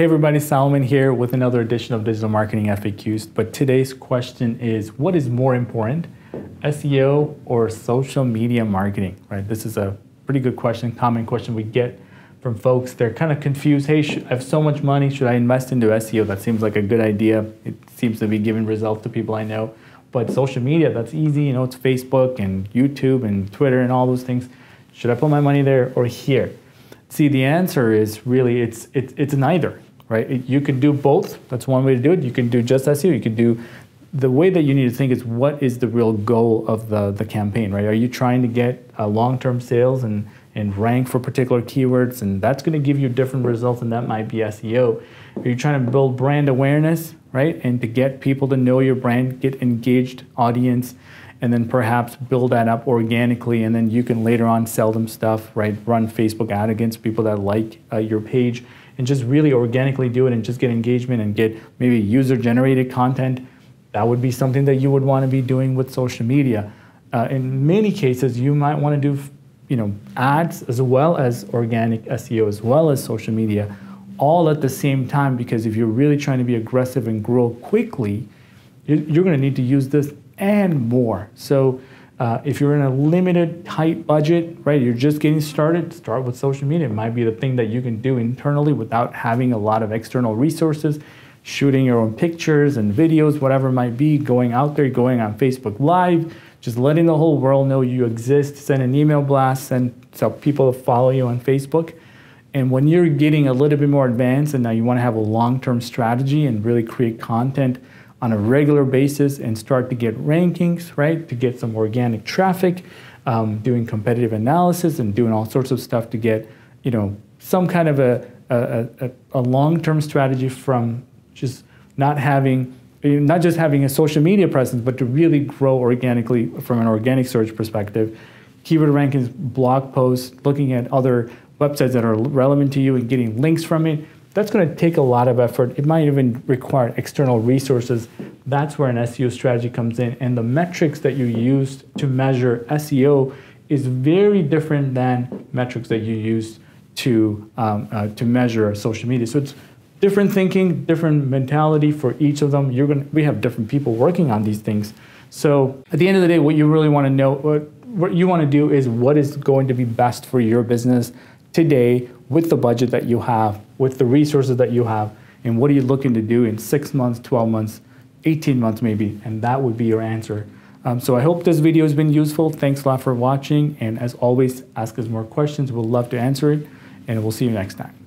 Hey everybody, Solomon here with another edition of Digital Marketing FAQs. But today's question is what is more important, SEO or social media marketing? Right? This is a pretty good question, common question we get from folks. They're kind of confused. Hey, I have so much money. Should I invest into SEO? That seems like a good idea. It seems to be giving results to people I know. But social media, that's easy. You know, it's Facebook and YouTube and Twitter and all those things. Should I put my money there or here? See, the answer is really it's it's it's neither, right? You can do both. That's one way to do it. You can do just SEO. You can do the way that you need to think is what is the real goal of the the campaign, right? Are you trying to get uh, long-term sales and and rank for particular keywords, and that's going to give you different results, and that might be SEO. Are you trying to build brand awareness, right, and to get people to know your brand, get engaged audience, and then perhaps build that up organically and then you can later on sell them stuff right run facebook ad against people that like uh, your page and just really organically do it and just get engagement and get maybe user generated content that would be something that you would want to be doing with social media uh, in many cases you might want to do you know ads as well as organic seo as well as social media all at the same time because if you're really trying to be aggressive and grow quickly you're going to need to use this and more. So uh, if you're in a limited, tight budget, right, you're just getting started, start with social media. It might be the thing that you can do internally without having a lot of external resources, shooting your own pictures and videos, whatever it might be, going out there, going on Facebook Live, just letting the whole world know you exist, send an email blast, and so people to follow you on Facebook. And when you're getting a little bit more advanced and now you want to have a long-term strategy and really create content on a regular basis and start to get rankings, right? To get some organic traffic, um, doing competitive analysis and doing all sorts of stuff to get, you know, some kind of a, a, a, a long-term strategy from just not having, not just having a social media presence, but to really grow organically from an organic search perspective. Keyword rankings, blog posts, looking at other websites that are relevant to you and getting links from it that's going to take a lot of effort. It might even require external resources. That's where an SEO strategy comes in. And the metrics that you use to measure SEO is very different than metrics that you use to, um, uh, to measure social media. So it's different thinking, different mentality for each of them. You're going we have different people working on these things. So at the end of the day, what you really want to know, what, what you want to do is what is going to be best for your business today with the budget that you have, with the resources that you have, and what are you looking to do in six months, 12 months, 18 months maybe, and that would be your answer. Um, so I hope this video has been useful. Thanks a lot for watching, and as always, ask us more questions. We'll love to answer it, and we'll see you next time.